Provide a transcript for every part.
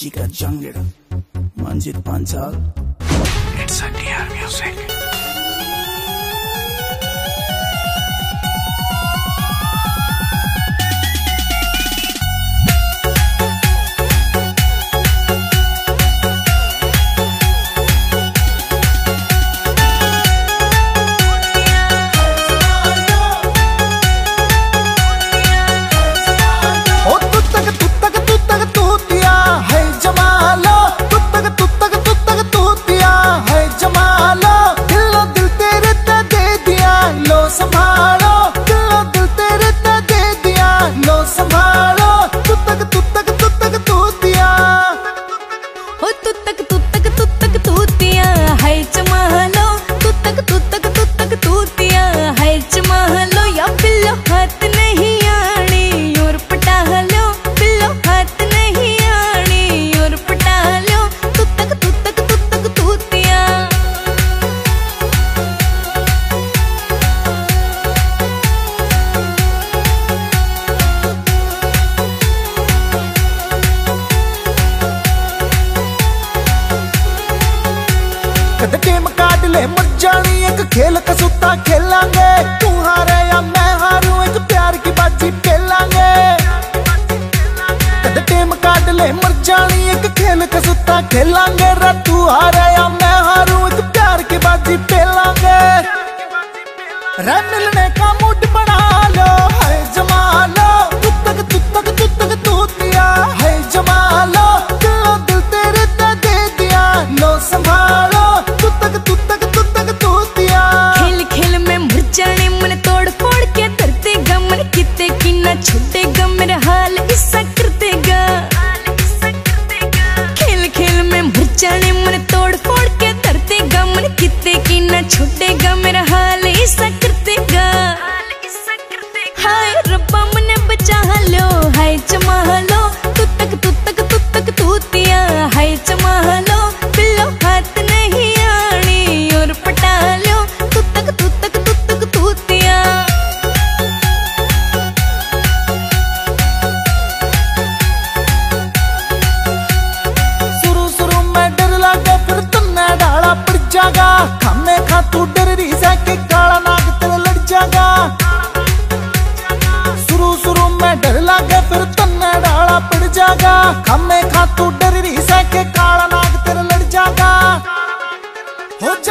जी का जंग मंजिल पांचाल इट्स म्यूजिक ले मर जानी, एक खेल कसूता खेलांगे। तू हारे या मैं हारू, एक प्यार की बाजी खेलांगे। कद टेम काट ले, मर जानी, एक खेल कसूता खेलांगे। रा, तू हारे या मैं हारू, एक प्यार की बाजी खेलांगे। रे, मिलने का मूड बना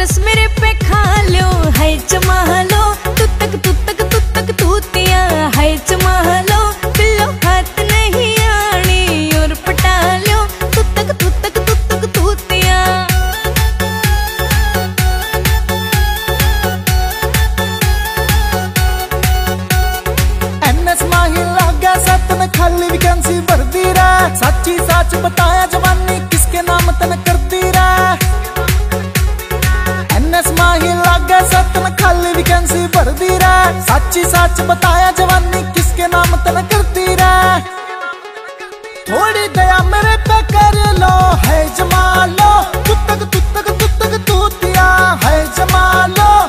तरस मेरे पे खा सच्ची सच बताया, जवानी किसके नाम तन करती रे थोड़ी दया मेरे पे कर लो, है जमा लो। तुतक तुतक तू तक है जमा लो।